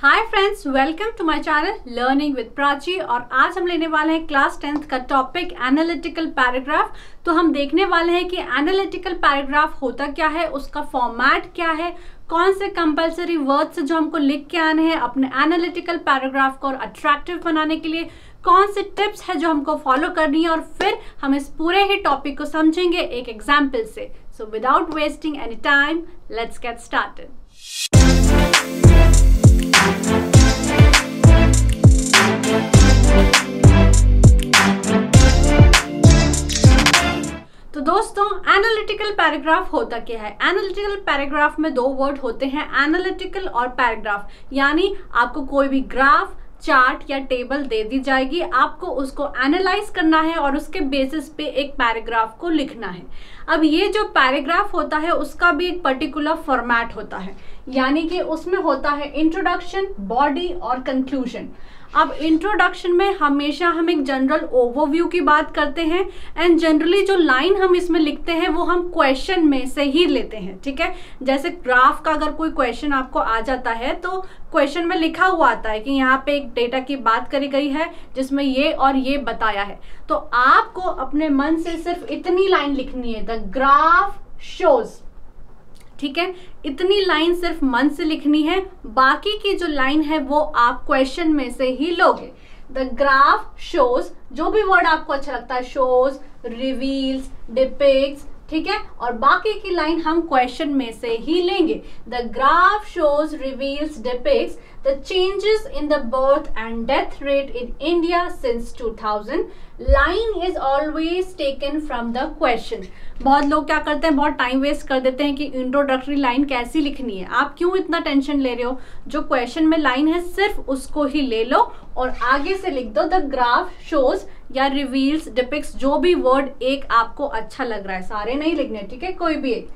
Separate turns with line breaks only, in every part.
Hi friends welcome to my channel learning with Prachi और आज हम लेने वाले हैं क्लास टेंथ का टॉपिक एनालिटिकल पैराग्राफ तो हम देखने वाले हैं कि एनालिटिकल पैराग्राफ होता क्या है, उसका फॉर्मेट क्या है, कौन से कंपलसरी वर्ड्स जो हमको लिख के आने हैं अपने एनालिटिकल पैराग्राफ को और अट्रैक्टिव बनाने के लिए, कौन से टिप्स है जो हमको फॉलो करनी है और फिर हम इस पूरे ही टॉपिक को समझेंगे एक एग्ज़ाम्पल से. So without wasting any time let's get started paragraph होता क्या है? एनालिटिकल पैराग्राफ में दो वर्ड होते हैं एनालिटिकल और पैराग्राफ यानी आपको कोई भी ग्राफ चार्ट या टेबल दे दी जाएगी। आपको उसको एनालाइज करना है और उसके बेसिस पे एक पैराग्राफ को लिखना है। अब ये जो पैराग्राफ होता है, उसका भी एक पर्टिकुलर फॉर्मेट होता है। यानी कि उसमें होता है इंट्रोडक्शन बॉडी और कंक्लूजन अब इंट्रोडक्शन में हमेशा हम एक जनरल ओवरव्यू की बात करते हैं एंड जनरली जो लाइन हम इसमें लिखते हैं, वो हम क्वेश्चन में से ही लेते हैं, ठीक है? जैसे ग्राफ का अगर कोई क्वेश्चन आपको आ जाता है तो क्वेश्चन में लिखा हुआ आता है कि यहाँ पे एक डेटा की बात करी गई है, जिसमें ये और ये बताया है। तो आपको अपने मन से सिर्फ़ इतनी लाइन लिखनी है द ग्राफ शोज़ ठीक है? इतनी लाइन सिर्फ़ मन से लिखनी है, बाकी की जो लाइन है वो आप क्वेश्चन में से ही लोगे। द ग्राफ शोज़ जो भी वर्ड आपको अच्छा लगता है शोज़ रिवील्स डिपिक्स ठीक है? और बाकी की लाइन हम क्वेश्चन में से ही लेंगे। The graph shows reveals depicts the changes in the birth and death rate in India since 2000 line is always taken from the question बहुत लोग क्या करते हैं? बहुत टाइम वेस्ट कर देते हैं कि इंट्रोडक्टरी लाइन कैसी लिखनी है। आप क्यों इतना टेंशन ले रहे हो? जो क्वेश्चन में लाइन है, सिर्फ़ उसको ही ले लो और आगे से लिख दो। द ग्राफ शोज़ या रिवील्स डिपिक्स जो भी वर्ड एक आपको अच्छा लग रहा है। सारे नहीं लिखने, ठीक है? कोई भी एक।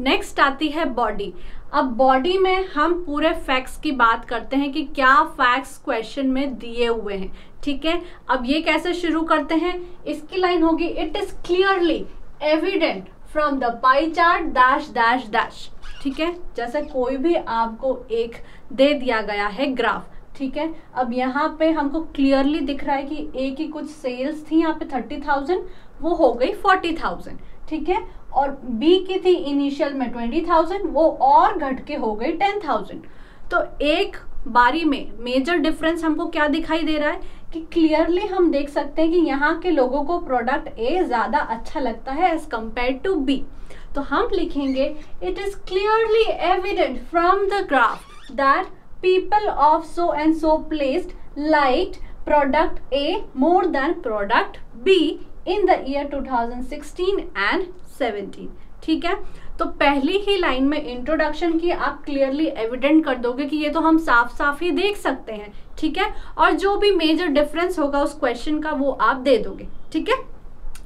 नेक्स्ट आती है बॉडी अब बॉडी में हम पूरे फैक्ट्स की बात करते हैं कि क्या फैक्ट्स क्वेश्चन में दिए हुए हैं, ठीक है? अब ये कैसे शुरू करते हैं? इसकी लाइन होगी it is clearly evident from the pie chart dash dash dash ठीक है? जैसे कोई भी आपको एक दे दिया गया है ग्राफ ठीक है? अब यहाँ पे हमको क्लियरली दिख रहा है कि ए की कुछ सेल्स थी, यहाँ पे थर्टी थाउज़ेंड वो हो गई फोर्टी थाउज़ेंड ठीक है? और बी की थी इनिशियल में ट्वेंटी थाउज़ेंड वो और घट के हो गई टेन थाउज़ेंड तो एक बारी में मेजर डिफरेंस हमको क्या दिखाई दे रहा है? कि क्लियरली हम देख सकते हैं कि यहाँ के लोगों को प्रोडक्ट ए ज़्यादा अच्छा लगता है एज कंपेयर टू बी तो हम लिखेंगे it is clearly evident from the graph that people of so and so placed liked product A more than product B in the year 2016 and 17 ठीक है? तो पहली ही लाइन में इंट्रोडक्शन की आप क्लियरली एविडेंट कर दोगे कि ये तो हम साफ़ साफ़ ही देख सकते हैं। ठीक है? और जो भी मेजर डिफरेंस होगा उस क्वेश्चन का वो आप दे दोगे। ठीक है?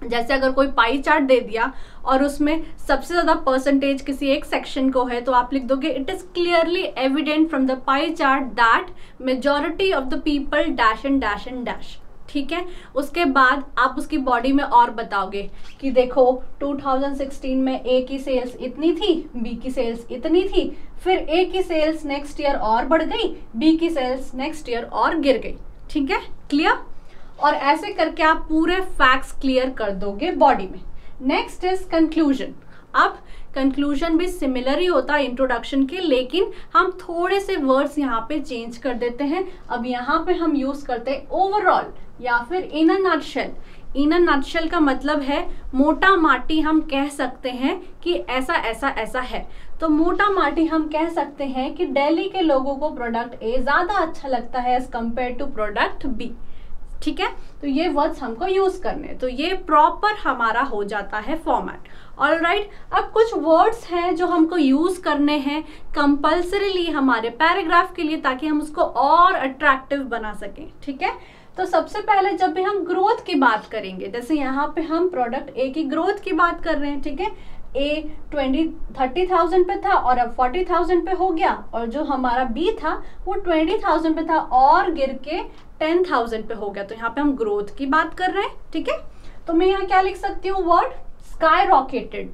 जैसे अगर कोई पाई चार्ट दे दिया और उसमें सबसे ज़्यादा परसेंटेज किसी एक सेक्शन को है तो आप लिख दोगे it is clearly evident from the pie chart that majority of the people dash and dash and dash ठीक है? उसके बाद आप उसकी बॉडी में और बताओगे कि देखो 2016 में ए की सेल्स इतनी थी बी की सेल्स इतनी थी, फिर ए की सेल्स नेक्स्ट ईयर और बढ़ गई बी की सेल्स नेक्स्ट ईयर और गिर गई। ठीक है? क्लियर और ऐसे करके आप पूरे फैक्ट्स क्लियर कर दोगे बॉडी में। नेक्स्ट इज़ कंक्लूजन अब कंक्लूजन भी सिमिलर ही होता है इंट्रोडक्शन के, लेकिन हम थोड़े से वर्ड्स यहाँ पे चेंज कर देते हैं। अब यहाँ पे हम यूज़ करते हैं ओवरऑल या फिर इन अ इन अ का मतलब है, मोटा माटी हम कह सकते हैं कि ऐसा ऐसा ऐसा है। तो मोटा माटी हम कह सकते हैं कि दिल्ली के लोगों को प्रोडक्ट ए ज़्यादा अच्छा लगता है as compare to product B ठीक है? तो ये वर्ड्स हमको यूज़ करने तो ये प्रॉपर हमारा हो जाता है फॉर्मेट ऑल राइट अब कुछ वर्ड्स हैं जो हमको यूज़ करने हैं कंपल्सरीली हमारे पैराग्राफ के लिए ताकि हम उसको और अट्रैक्टिव बना सकें। ठीक है? तो सबसे पहले जब भी हम ग्रोथ की बात करेंगे, जैसे यहाँ पे हम प्रोडक्ट ए की ग्रोथ की बात कर रहे हैं, ठीक है? ए ट्वेंटी थर्टी थाउज़ेंड पे था और अब फोर्टी थाउज़ेंड पे हो गया और जो हमारा बी था, वो ट्वेंटी थाउज़ेंड पे था और गिर के टेन थाउज़ेंड पे हो गया। तो यहाँ पे हम ग्रोथ की बात कर रहे हैं, ठीक है? तो मैं यहाँ क्या लिख सकती हूँ? वर्ड स्काई रॉकेटेड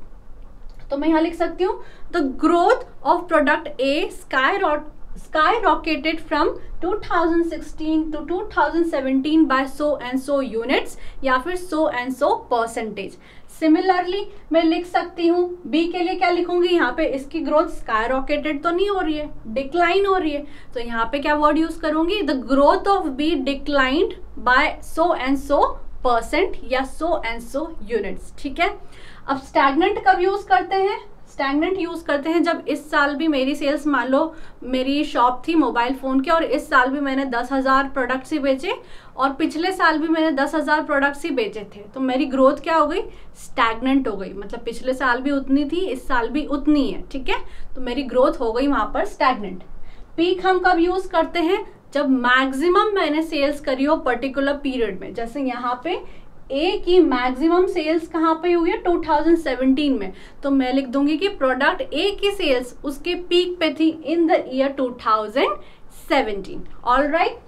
तो मैं यहाँ लिख सकती हूँ the growth of product A sky skyrocketed from 2016 to 2017 by so and so units, या फिर so and so percentage. Similarly मैं लिख सकती हूँ बी के लिए क्या लिखूँगी? यहाँ पे इसकी ग्रोथ स्काई रॉकेटेड तो नहीं हो रही है डिक्लाइन हो रही है. तो यहाँ पे क्या वर्ड यूज़ करूँगी? The growth of B declined by so and so percent या सो एंड सो यूनिट्स ठीक है? अब स्टैगनेंट कब यूज़ करते हैं? स्टैगनेंट यूज़ करते हैं। जब इस साल भी मेरी सेल्स मान लो, मेरी शॉप थी मोबाइल फ़ोन की, और इस साल भी मैंने दस हज़ार प्रोडक्ट्स ही बेचे, और पिछले साल भी मैंने दस हज़ार प्रोडक्ट्स ही बेचे थे। तो मेरी ग्रोथ क्या हो गई? स्टैगनेंट हो गई। मतलब पिछले साल भी उतनी थी, इस साल भी उतनी है, ठीक है? तो मेरी ग्रोथ हो गई वहाँ पर स्टैगनेंट पीक हम कब यूज़ करते हैं? जब मैक्सिमम मैंने सेल्स करी हो पर्टिकुलर पीरियड में। जैसे यहाँ पे ए की मैक्सिमम सेल्स कहाँ पे हुई है? 2017 में। तो मैं लिख दूँगी कि प्रोडक्ट ए की सेल्स उसके पीक पे थी in the year 2017 all right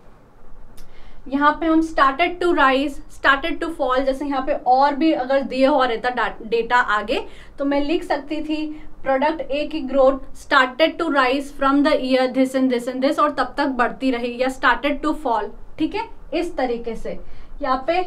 यहाँ पे हम started to rise started to fall जैसे यहाँ पे और भी अगर दिए हुआ रहता डेटा आगे तो मैं लिख सकती थी प्रोडक्ट ए की growth started to rise from the year this and this and this और तब तक बढ़ती रही या स्टार्टेड टू फॉल ठीक है? इस तरीके से। यहाँ पे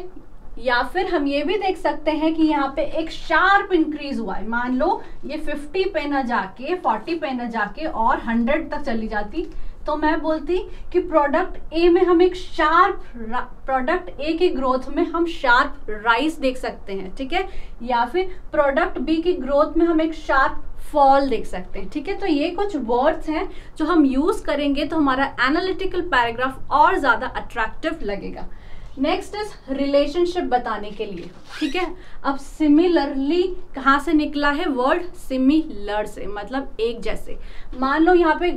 या फिर हम ये भी देख सकते हैं कि यहाँ पे एक शार्प इंक्रीज हुआ है। मान लो, ये 50 पे न जाके 40 पे न जाके और 100 तक चली जाती। तो मैं बोलती कि प्रोडक्ट ए में हम एक शार्प प्रोडक्ट ए की ग्रोथ में हम शार्प राइस देख सकते हैं, ठीक है? या फिर प्रोडक्ट बी की ग्रोथ में हम एक शार्प फॉल देख सकते हैं, ठीक है? तो ये कुछ वर्ड्स हैं जो हम यूज़ करेंगे तो हमारा एनालिटिकल पैराग्राफ और ज़्यादा अट्रैक्टिव लगेगा। नेक्स्ट इज़ रिलेशनशिप बताने के लिए, ठीक है? अब सिमिलरली कहाँ से निकला है? वर्ड सिमिलर से मतलब एक जैसे। मान लो यहाँ पे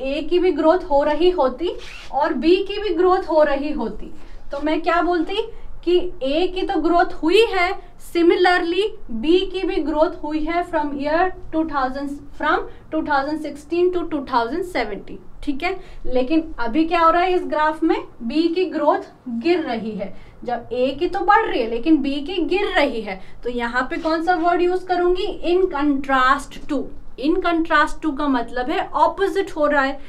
ए की भी ग्रोथ हो रही होती और बी की भी ग्रोथ हो रही होती। तो मैं क्या बोलती? कि ए की तो ग्रोथ हुई है सिमिलरली बी की भी ग्रोथ हुई है फ्रॉम ईयर 2000 फ्रॉम 2016 टू 2017 ठीक है? लेकिन अभी क्या हो रहा है इस ग्राफ में? बी की ग्रोथ गिर रही है। जब ए की तो बढ़ रही है, लेकिन बी की गिर रही है। तो यहाँ पे कौन सा वर्ड यूज़ करूँगी? In contrast to in contrast to का मतलब है ऑपोजिट हो रहा है।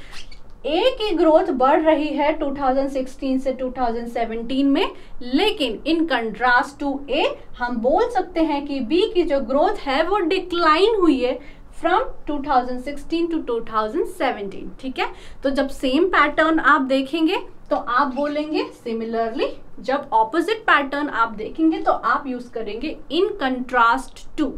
ए की ग्रोथ बढ़ रही है 2016 से 2017 में, लेकिन इन कंट्रास्ट टू ए हम बोल सकते हैं कि बी की जो ग्रोथ है, वो डिक्लाइन हुई है। फ्रॉम 2016 टू 2017 ठीक है? तो जब सेम पैटर्न आप देखेंगे तो आप बोलेंगे सिमिलरली जब ऑपोजिट पैटर्न आप देखेंगे तो आप यूज़ करेंगे इन कंट्रास्ट टू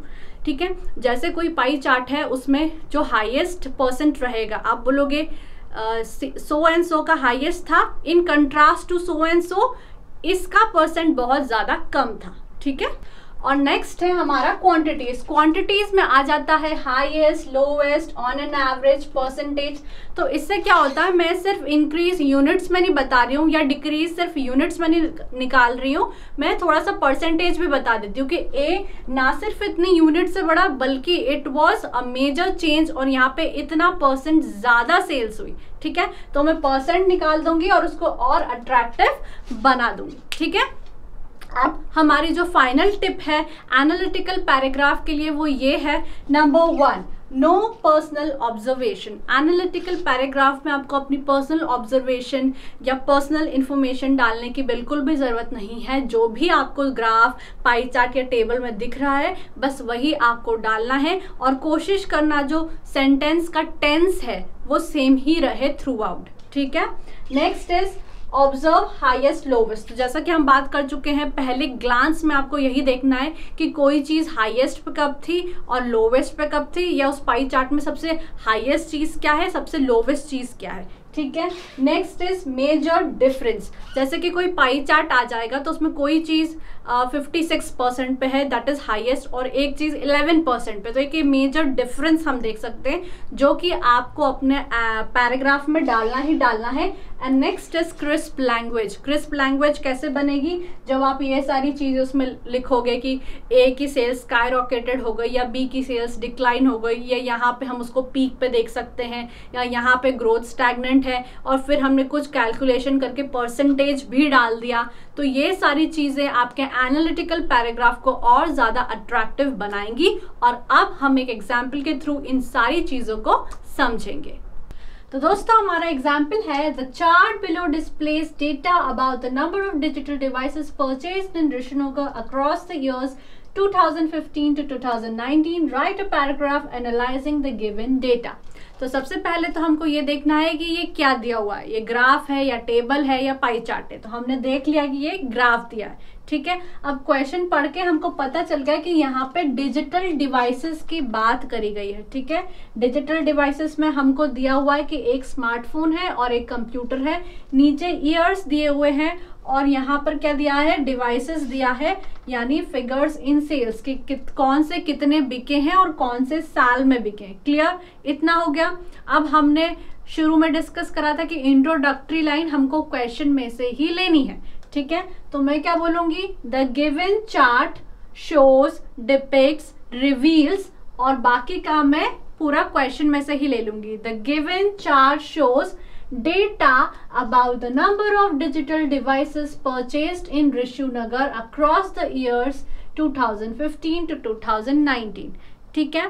ठीक है? जैसे कोई पाई चार्ट है, उसमें जो हाईएस्ट परसेंट रहेगा, आप बोलोगे सो एंड सो का हाईएस्ट था in contrast to so and so इसका परसेंट बहुत ज़्यादा कम था, ठीक है? और नेक्स्ट है हमारा क्वांटिटीज क्वांटिटीज में आ जाता है highest lowest on an average percentage तो इससे क्या होता है? मैं सिर्फ़ इंक्रीज यूनिट्स में नहीं बता रही हूँ या डिक्रीज सिर्फ़ यूनिट्स में नहीं निकाल रही हूँ. मैं थोड़ा सा परसेंटेज भी बता देती हूँ कि ए ना सिर्फ़ इतनी यूनिट से बड़ा, बल्कि it was a major change और यहाँ पे इतना परसेंट ज़्यादा सेल्स हुई. ठीक है? तो मैं परसेंट निकाल दूँगी और उसको और अट्रैक्टिव बना दूँगी. ठीक है? अब हमारी जो फाइनल टिप है एनालिटिकल पैराग्राफ के लिए वो ये है number one no personal observation analytical paragraph में आपको अपनी पर्सनल ऑब्जर्वेशन या पर्सनल इन्फॉर्मेशन डालने की बिल्कुल भी ज़रूरत नहीं है। जो भी आपको ग्राफ पाई चार्ट या टेबल में दिख रहा है, बस वही आपको डालना है और कोशिश करना जो सेंटेंस का टेंस है, वो सेम ही रहे थ्रू आउट ठीक है? Next is observe highest lowest जैसा कि हम बात कर चुके हैं, पहले ग्लांस में आपको यही देखना है कि कोई चीज़ हाइएस्ट पे कब थी और लोवेस्ट पे कब थी या उस पाई चार्ट में सबसे हाइएस्ट चीज़ क्या है, सबसे लोवेस्ट चीज़ क्या है। ठीक है? नेक्स्ट इज़ मेजर डिफरेंस जैसे कि कोई पाई चार्ट आ जाएगा तो उसमें कोई चीज़ फिफ्टी सिक्स परसेंट पे है दैट इज़ हाईएस्ट और एक चीज़ इलेवन परसेंट पे। तो एक मेजर डिफरेंस हम देख सकते हैं, जो कि आपको अपने पैराग्राफ में डालना ही डालना है। And next is crisp language crisp language कैसे बनेगी? जब आप ये सारी चीज़ें उसमें लिखोगे कि ए की सेल्स स्काई रॉकेटेड हो गई या बी की सेल्स डिक्लाइन हो गई, या यहाँ पे हम उसको पीक पे देख सकते हैं, या यहाँ पे ग्रोथ स्टैगनेंट है और फिर हमने कुछ कैलकुलेशन करके परसेंटेज भी डाल दिया। तो ये सारी चीज़ें आपके एनालिटिकल पैराग्राफ को और ज़्यादा अट्रैक्टिव बनाएँगी और अब हम एक एग्ज़ाम्पल के थ्रू इन सारी चीज़ों को समझेंगे। तो दोस्तों, हमारा एग्ज़ाम्पल है the chart below displays data about the number of digital devices purchased in Rishinagar across the years 2015 to 2019 write a paragraph analyzing the given data. तो सबसे पहले तो हमको ये देखना है कि ये क्या दिया हुआ है। ये ग्राफ है या टेबल है या पाई चार्ट है। तो हमने देख लिया कि ये ग्राफ दिया है, ठीक है? अब क्वेश्चन पढ़ के हमको पता चल गया कि यहाँ पे डिजिटल डिवाइसेस की बात करी गई है, ठीक है? डिजिटल डिवाइसेस में हमको दिया हुआ है कि एक स्मार्टफ़ोन है और एक कंप्यूटर है। नीचे ईयर्स दिए हुए हैं और यहाँ पर क्या दिया है? डिवाइसेस दिया है यानी फिगर्स इन सेल्स कि कित, कौन से कितने बिके हैं और कौन से साल में बिके हैं। क्लियर इतना हो गया। अब हमने शुरू में डिस्कस करा था कि इंट्रोडक्टरी लाइन हमको क्वेश्चन में से ही लेनी है। ठीक है? तो मैं क्या बोलूँगी? The given chart shows depicts reveals और बाकी का मैं पूरा क्वेश्चन में से ही ले लूँगी। The given chart shows data about the number of digital devices purchased in Rishinagar across the years 2015 to 2019 ठीक है?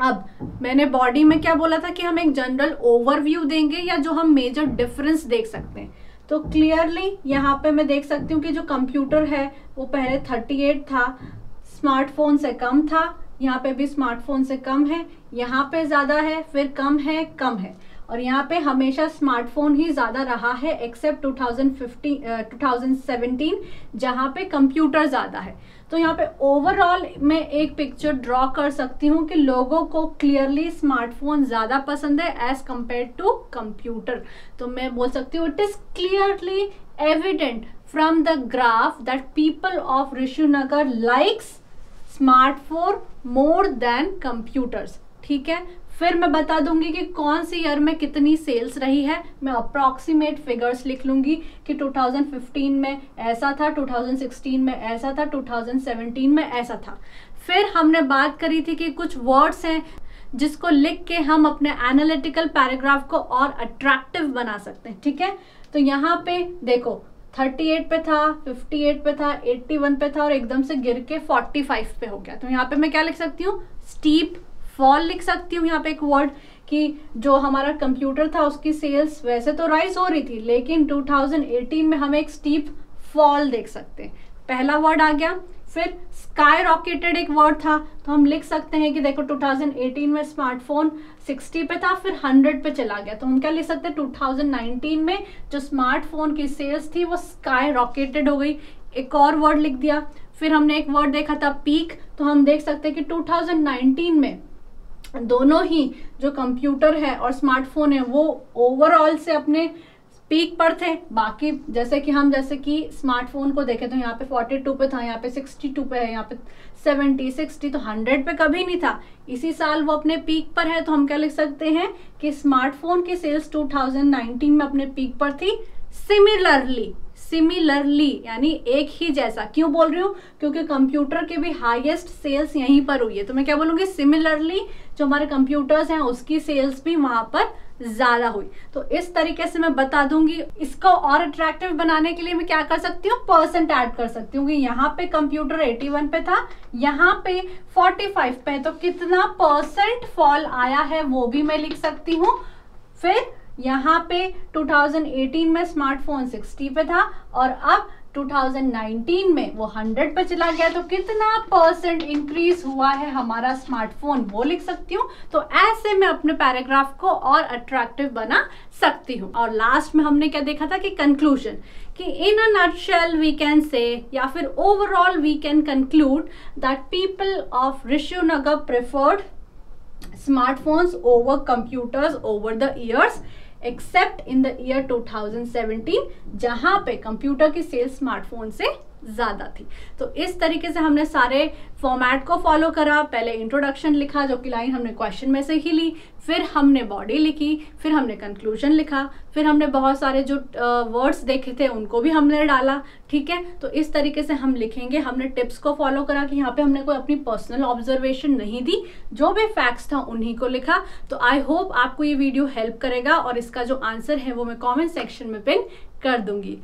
अब मैंने बॉडी में क्या बोला था कि हम एक जनरल ओवरव्यू देंगे या जो हम मेजर डिफरेंस देख सकते हैं। तो क्लियरली यहाँ पे मैं देख सकती हूँ कि जो कंप्यूटर है, वो पहले 38 था स्मार्टफ़ोन से कम था, यहाँ पे भी स्मार्टफ़ोन से कम है, यहाँ पे ज़्यादा है, फिर कम है कम है। और यहाँ पे हमेशा स्मार्टफ़ोन ही ज़्यादा रहा है एक्सेप्ट 2015 2017 जहाँ पे कंप्यूटर ज़्यादा है। तो यहाँ पे ओवरऑल मैं एक पिक्चर ड्रॉ कर सकती हूँ कि लोगों को क्लियरली स्मार्टफ़ोन ज़्यादा पसंद है एज कंपेयर टू कंप्यूटर तो मैं बोल सकती हूँ it is clearly evident from the graph that people of Rishinagar likes smartphone more than computers ठीक है? फिर मैं बता दूँगी कि कौन सी ईयर में कितनी सेल्स रही है। मैं अप्रॉक्सीमेट फिगर्स लिख लूँगी कि 2015 में ऐसा था 2016 में ऐसा था 2017 में ऐसा था। फिर हमने बात करी थी कि कुछ वर्ड्स हैं जिसको लिख के हम अपने एनालिटिकल पैराग्राफ को और अट्रैक्टिव बना सकते हैं, ठीक है? तो यहाँ पे देखो 38 पे था 58 पे था 81 पे था और एकदम से गिर के 45 पे हो गया। तो यहाँ पे मैं क्या लिख सकती हूँ? स्टीप फॉल लिख सकती हूँ यहाँ पे एक वर्ड कि जो हमारा कंप्यूटर था, उसकी सेल्स वैसे तो राइज हो रही थी, लेकिन 2018 में हम एक स्टीप फॉल देख सकते हैं। पहला वर्ड आ गया, फिर स्काई रॉकेटेड एक वर्ड था तो हम लिख सकते हैं कि देखो 2018 में स्मार्टफ़ोन 60 पे था, फिर 100 पे चला गया। तो हम क्या लिख सकते हैं? 2019 में जो स्मार्टफ़ोन की सेल्स थी, वो स्काई रॉकेटेड हो गई। एक और वर्ड लिख दिया, फिर हमने एक वर्ड देखा था पीक तो हम देख सकते हैं कि 2019 में दोनों ही जो कंप्यूटर है और स्मार्टफ़ोन है, वो ओवरऑल से अपने पीक पर थे। बाकी जैसे कि हम, जैसे कि स्मार्टफ़ोन को देखें तो यहाँ पे 42 पे था, यहाँ पे 62 पे है, यहाँ पे 70 60 तो 100 पे कभी नहीं था। इसी साल वो अपने पीक पर है तो हम क्या लिख सकते हैं कि स्मार्टफ़ोन की सेल्स 2019 में अपने पीक पर थी। सिमिलरली सिमिलरली यानी एक ही जैसा। क्यों बोल रही हूँ? क्योंकि कंप्यूटर के भी हाईएस्ट सेल्स यहीं पर हुई है। तो मैं क्या बोलूँगी? सिमिलरली जो हमारे कंप्यूटर्स हैं, उसकी सेल्स भी वहाँ पर ज़्यादा हुई। तो इस तरीके से मैं बता दूँगी, इसको और अट्रैक्टिव बनाने के लिए मैं क्या कर सकती हूँ? परसेंट ऐड कर सकती हूँ कि यहाँ पे कंप्यूटर 81 पे था, यहाँ पे 45 पे। तो कितना परसेंट फॉल आया है, वो भी मैं लिख सकती हूँ। फिर यहाँ पे 2018 में स्मार्टफ़ोन 60 पे था और अब 2019 में वो 100 पे चला गया। तो कितना परसेंट इंक्रीज हुआ है हमारा स्मार्टफ़ोन वो लिख सकती हूँ। तो ऐसे मैं अपने पैराग्राफ को और अट्रैक्टिव बना सकती हूँ। और लास्ट में हमने क्या देखा था कि कंक्लूजन कि in a nutshell we can से या फिर overall we can conclude that people of Rishinagar preferred smartphones over computers over the years except in the year 2017 जहाँ पे कंप्यूटर की सेल स्मार्टफ़ोन से ज़्यादा थी। तो इस तरीके से हमने सारे फॉर्मेट को फॉलो करा। पहले इंट्रोडक्शन लिखा जो कि लाइन हमने क्वेश्चन में से ही ली, फिर हमने बॉडी लिखी, फिर हमने कंक्लूजन लिखा, फिर हमने बहुत सारे जो वर्ड्स देखे थे, उनको भी हमने डाला, ठीक है? तो इस तरीके से हम लिखेंगे। हमने टिप्स को फॉलो करा कि यहाँ पे हमने कोई अपनी पर्सनल ऑब्जर्वेशन नहीं दी। जो भी फैक्ट्स था, उन्हीं को लिखा। तो आई होप आपको ये वीडियो हेल्प करेगा और इसका जो आंसर है, वो मैं कॉमेंट सेक्शन में पिन कर दूँगी।